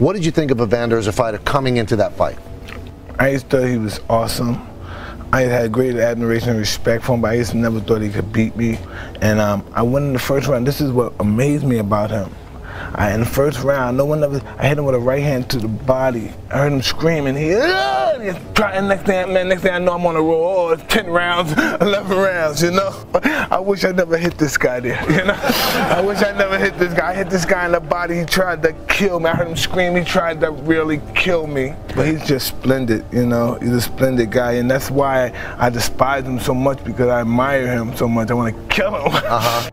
What did you think of Evander as a fighter coming into that fight? I just thought he was awesome. I had great admiration and respect for him, but I just never thought he could beat me. And um, I went in the first round. This is what amazed me about him. I, in the first round, no one ever. I hit him with a right hand to the body. I heard him screaming. He, ah! and, and next thing, man, next thing I know, I'm on a roll. Oh, 10 rounds, 11 rounds. You know, I wish I never hit this guy there. You know, I wish I never hit this guy. I hit this guy in the body. He tried to kill me. I heard him scream. He tried to really kill me. But he's just splendid. You know, he's a splendid guy, and that's why I despise him so much because I admire him so much. I want to kill him. Uh-huh.